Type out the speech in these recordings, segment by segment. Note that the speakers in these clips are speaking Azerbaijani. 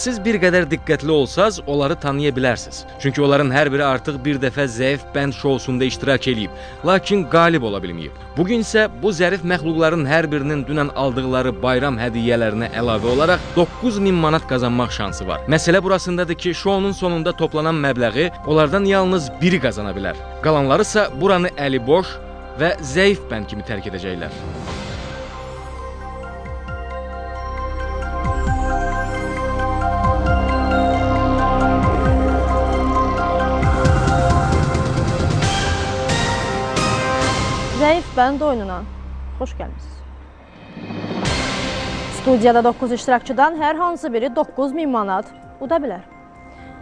Siz bir qədər diqqətli olsaz, onları tanıya bilərsiniz. Çünki onların hər biri artıq bir dəfə zəif bənd şousunda iştirak eləyib, lakin qalib ola bilməyib. Bu gün isə bu zərif məxluqların hər birinin dünən aldıqları bayram hədiyyələrinə əlavə olaraq 9000 manat qazanmaq şansı var. Məsələ burasındadır ki, şounun sonunda toplanan məbləği onlardan yalnız biri qazana bilər. Qalanları isə buranı əli boş və zəif bənd kimi tərk edəcəklər. Zəif bənd oyununa xoş gəlmisiniz. Studiyada 9 iştirakçıdan hər hansı biri 9000 manat uda bilər.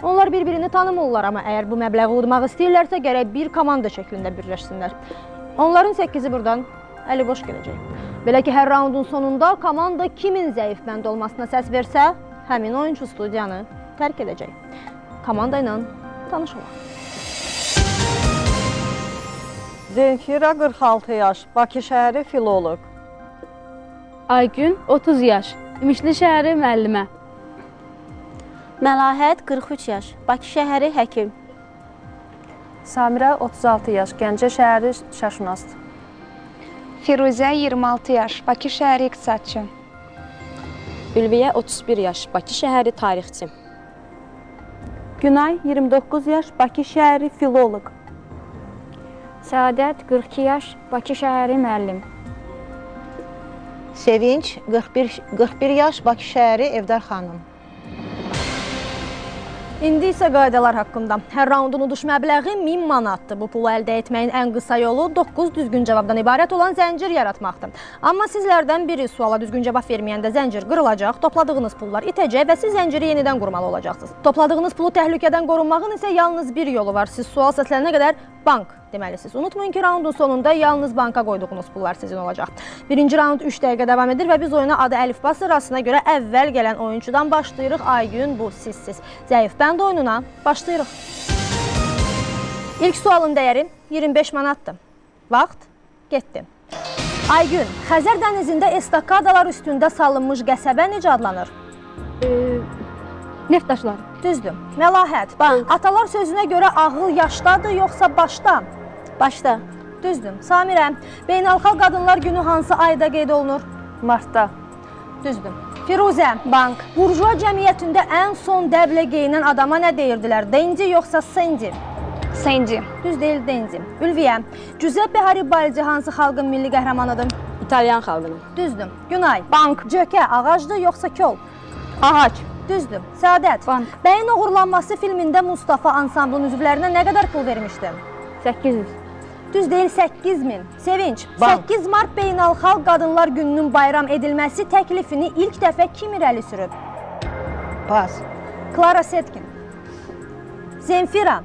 Onlar bir-birini tanımırlar, amma əgər bu məbləği udmaq istəyirlərsə, gərək bir komanda şəklində birləşsinlər. Onların 8-i burdan əli boş gələcək. Belə ki, hər raundun sonunda komanda kimin zəif bənd olmasına səs versə, həmin oyunçu studiyanı tərk edəcək. Komanda ilə tanış olaq. Zenfira 46 yaş, Bakı şəhəri filoloq. Aygün 30 yaş, İmişli şəhəri müəllimə. Məlahət 43 yaş, Bakı şəhəri həkim. Samirə 36 yaş, Gəncə şəhəri şərşünasdır. Firuzə 26 yaş, Bakı şəhəri iqtisadçı. Ülviyə 31 yaş, Bakı şəhəri tarixçi. Günay 29 yaş, Bakı şəhəri filoloq. Səadət 42 yaş, Bakı şəhəri müəllim. Sevinç 41 41 yaş, Bakı şəhəri evdar xanım. İndi isə qaydalar haqqında. Hər raundun uduş məbləği 1000 manatdır. Bu pulu əldə etməyin ən qısa yolu 9 düzgün cavabdan ibarət olan zəncir yaratmaqdır. Amma sizlərdən biri suala düzgün cavab verməyəndə zəncir qırılacaq, topladığınız pullar itəcək və siz zənciri yenidən qurmalı olacaqsınız. Topladığınız pulu təhlükədən qorunmağın isə yalnız bir yolu var. Siz sual səslənənə qədər bank deməlisiniz. Unutmayın ki, raundun sonunda yalnız banka qoyduğunuz pullar sizin olacaq. Birinci raund 3 dəqiqə davam edir və biz oyuna adı əlifba sırasına görə əvvəl gələn oyunçudan başlayırıq. Aygün bu sizsiz. Zəif bənd oyununa başlayırıq. İlk sualın dəyəri 25 manatdır. Vaxt getdi. Aygün, Xəzər dənizində estakadalar üstündə salınmış qəsəbə necə adlanır? E, neft daşları. Düzdür. Məlahət. Bank. Atalar sözünə görə ağıl yaşdadır, yoxsa başda? Başda. Düzdür. Samirə, Beynəlxalq Qadınlar Günü hansı ayda qeyd olunur? Martda. Düzdür. Firuzə, Bank. burjua cəmiyyətində ən son dəblə geyinən adama nə deyirdilər? Denci yoxsa sendi? Senci. Düz deyil, denci. Ülviyə, Giuseppe Haribaldi hansı xalqın milli qəhrəmanıdır? İtalyan xalqının. Düzdür. Günay, bank. Cökə, ağacdır yoxsa kol? Ağac. Düzdür. Səadət, Bank. Bəyin oğurlanması filmində Mustafa ansamblın üzvlərinə nə qədər pul vermişdi? 800. Düz deyil 8000. Sevinç. Bank. 8 mart Beynəlxalq Qadınlar Gününün bayram edilməsi təklifini ilk dəfə kim irəli sürüb? Pas. Klara Setkin. Zenfira.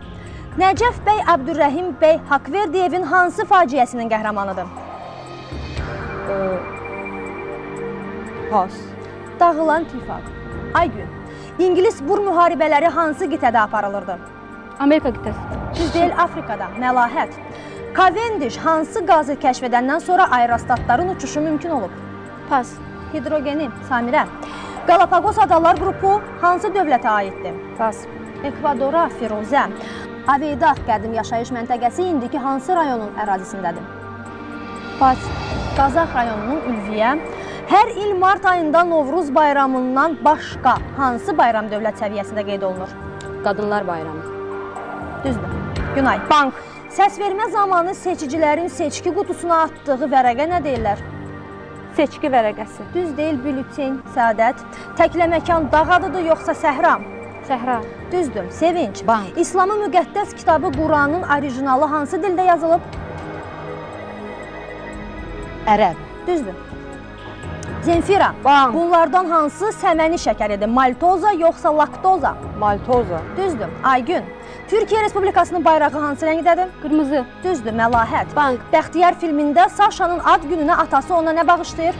Nəcəf bəy Abdurrəhim bəy Haqverdiyevin hansı faciəsinin qəhrəmanıdır? Pas. Dağılan tifaq. Aygün. İngilis bur müharibələri hansı qitədə aparılırdı? Amerika qitəsi. Düz deyil Afrikada. Məlahət. Cavendish hansı qazı kəşf edəndən sonra aerostatların uçuşu mümkün olub? Pas. Hidrogeni. Samirə. Galapagos adalar qrupu hansı dövlətə aiddir? Pas. Ekvadora, Firuzə. Aveydaq qədim yaşayış məntəqəsi indiki hansı rayonun ərazisindədir? Pas. Qazax rayonunun Ülviyə. Hər il mart ayında Novruz bayramından başqa hansı bayram dövlət səviyyəsində qeyd olunur? Qadınlar bayramı. Düzdür. Günay. Bank. Səsvermə zamanı seçicilərin seçki qutusuna atdığı vərəqə nə deyirlər? Seçki vərəqəsi. Düz deyil bülüten, Səadət. Təklə məkan dağ adıdır yoxsa səhra? Səhra. Düzdür. Sevinç. Bank. İslamın müqəddəs kitabı Quranın orijinalı hansı dildə yazılıb? Ərəb. Düzdür. Zenfira. Bank. Bunlardan hansı səməni şəkəridir? Maltoza yoxsa laktoza? Maltoza. Düzdür. Aygün. Türkiyə Respublikasının bayrağı hansı rəngdədir? Qırmızı. Düzdür. Məlahət. Bank. Bəxtiyar filmində Saşanın ad gününə atası ona nə bağışlayır?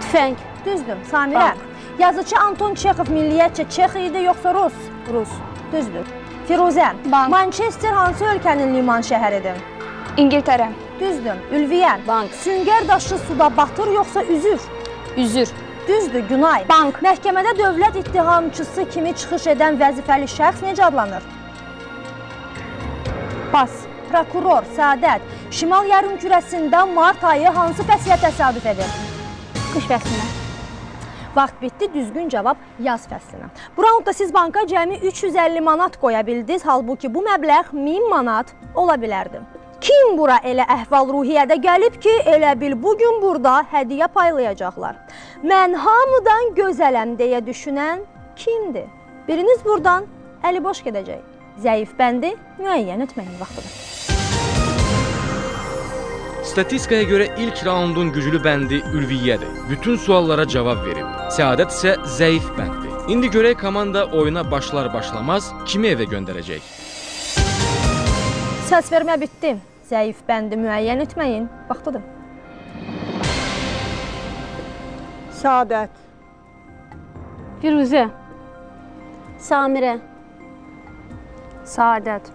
Tüfəng. Düzdür. Samirə. Bank. Yazıcı Anton Çexov milliyyətcə Çex idi yoxsa Rus? Rus. Düzdür. Firuzə. Bank. Manchester hansı ölkənin liman şəhəridir? İngiltərə. Düzdür. Ülviyə. Bank. Süngər daşı suda batır yoxsa üzür? Üzür. Düzdür, Günay. Bank. Məhkəmədə dövlət ittihamçısı kimi çıxış edən vəzifəli şəxs necə adlanır? Pas. Prokuror, Səadət. Şimal yarımkürəsində mart ayı hansı fəslə təsadüf edir? Qış fəslinə. Vaxt bitdi, düzgün cavab yaz fəslinə. Bu raundda siz banka cəmi 350 manat qoya bildiniz, halbuki bu məbləğ 1000 manat ola bilərdi. Kim bura elə əhval-ruhiyyədə gəlib ki, elə bil bu gün burada hədiyyə paylayacaqlar? Mən hamıdan gözələm deyə düşünən kimdir? Biriniz burdan əli boş gedəcək. Zəif bəndi müəyyən etməyin vaxtıdır. Statistikaya görə ilk raundun güclü bəndi Ülviyyədir. Bütün suallara cavab verib. Səadət isə zəif bənddir. İndi görək komanda oyuna başlar-başlamaz kimi evə göndərəcək. Səs vermə bitdi. Zəif bəndi müəyyən etməyin vaxtıdır. Səadət. Firuzə. Samirə. Saadət.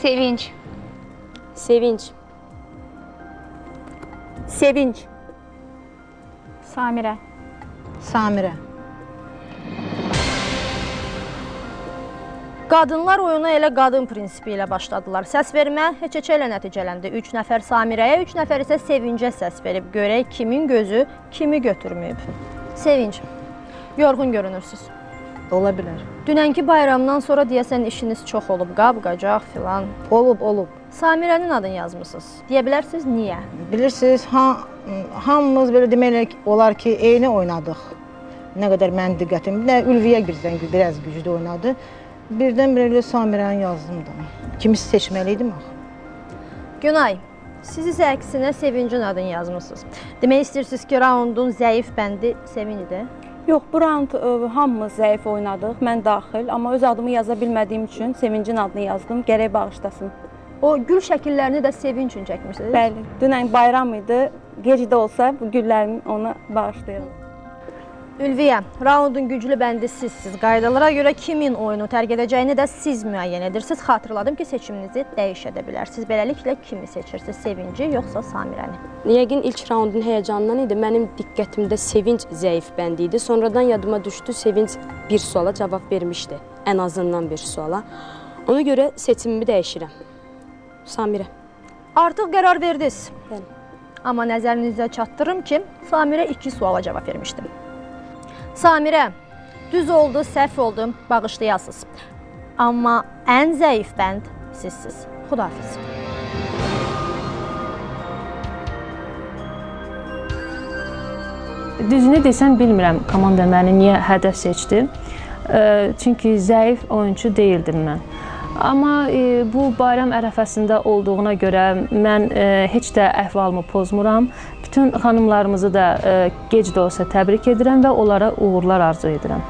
Sevinç. Sevinç. Sevinç. Samirə. Samirə. Qadınlar oyuna elə qadın prinsipi ilə başladılar. Səs vermə heç-heçə ilə nəticələndi. 3 nəfər Samirəyə, 3 nəfər isə Sevincə səs verib. Görək kimin gözü kimi götürməyib. Sevinç. Yorğun görünürsüz. Ola bilər. Dünənki bayramdan sonra deyəsən işiniz çox olub, qab-qacaq filan. Olub, olub. Samirənin adını yazmısınız. Deyə bilərsiniz niyə? Bilirsiniz, ha, hamımız belə demək olar ki, eyni oynadıq. Nə qədər mənim diqqətim, nə Ülviyə birdən biraz güclü oynadı. Birdən belə Samirəni yazdım da. Kimi seçməli idim axı. Günay, siz isə əksinə Sevincin adını yazmısınız. Demək istəyirsiniz ki, raundun zəif bəndi Sevincdir? Yox, bu round ə, hamımız zəif oynadıq, mən daxil, amma öz adımı yaza bilmədiyim üçün Sevincin adını yazdım. Gərək bağışlasın. O gül şəkillərini də Sevinç üçün çəkmisiniz? Bəli, dünən bayram idi. Gec də olsa bu güllərimi ona bağışlayıram. Ülviyə, raundun güclü bəndi sizsiz. Qaydalara görə kimin oyunu tərk edəcəyini də siz müəyyən edirsiniz. Xatırladım ki, seçiminizi dəyişə də bilərsiniz. Beləliklə kimi seçirsiniz? Sevinci yoxsa Samirəni? Yəqin ilk raundun həyəcanından idi. Mənim diqqətimdə sevinc zəif bəndi idi. Sonradan yadıma düşdü, sevinc bir suala cavab vermişdi. Ən azından bir suala. Ona görə seçimimi dəyişirəm. Samirə. Artıq qərar verdiniz. Bəli. Amma nəzərinizə çatdırım ki, Samirə 2 suala cavab vermişdim. Samirə, düz oldu, səhv oldu, bağışlayasınız. Amma ən zəif bənd sizsiz. Xudafiz. Düzünü desəm bilmirəm komanda məni niyə hədəf seçdi. Çünki zəif oyunçu deyildim mən. Amma e, bu bayram ərəfəsində olduğuna görə mən e, heç də əhvalımı pozmuram. Bütün xanımlarımızı da e, gec də olsa təbrik edirəm və onlara uğurlar arzu edirəm.